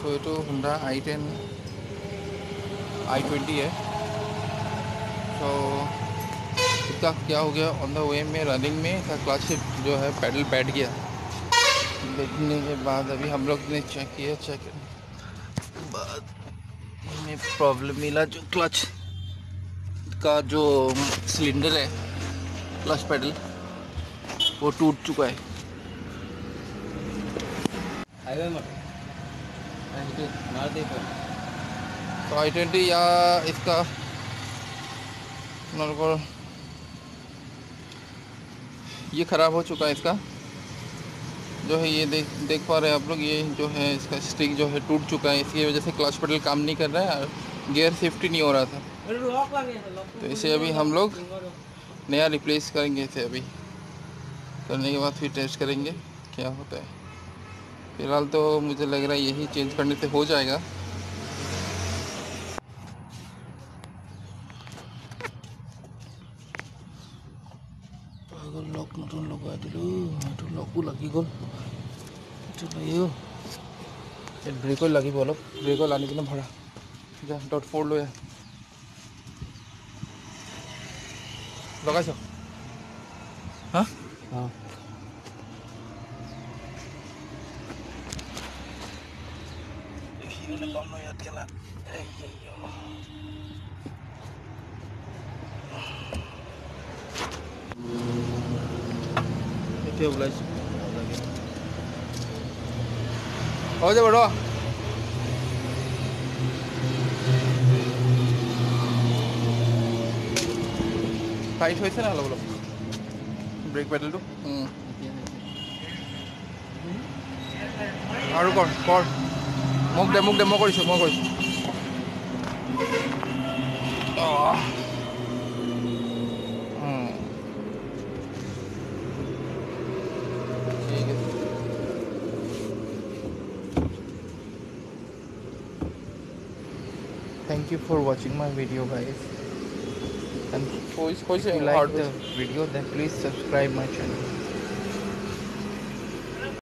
सो ये तो आई ten I twenty है। तो इसका क्या हो गया? ऑन द वे में रनिंग में इसका क्लच जो है पैडल बैठ गया। बैठने के बाद अभी हम लोग ने चेक किया चेक बाद में प्रॉब्लम मिला जो क्लच का जो सिलेंडर है क्लच पैडल वो टूट चुका है। तो आई ट्वेंटी या इसका ये ख़राब हो चुका है इसका। जो है ये देख देख पा रहे हैं आप लोग ये जो है इसका स्टिक जो है टूट चुका है। इसकी वजह से क्लच पेडल काम नहीं कर रहा है और गियर सेफ्टी नहीं हो रहा था। लॉक लगे लॉक तो इसे अभी हम लोग नया रिप्लेस करेंगे इसे अभी। करने के बाद फिर टेस्ट करेंगे क्या होता है। फिलहाल तो मुझे लग रहा है यही चेंज करने से हो जाएगा লক নতুন লগাই দিলোঁ এইটো লগো লাগি গ'ল এইটো লাগিব এই ব্ৰেকত লাগিব অলপ ব্ৰেকত আনি কিনে ভৰা যা ডট ফ'ৰ লৈ আহ লগাইছ হা মানে বন্ধ হয়ে গেলা যে বড় টাইট হয়েছে না অলপ ব্রেক পেডেলটো আৰু কৰ কৰ মোক দে মোক দে মই কৰিছোঁ মই কৰিছোঁ অহ। উম। ঠিক আছে Thank you for watching my video guys and if you like the video then please subscribe my channel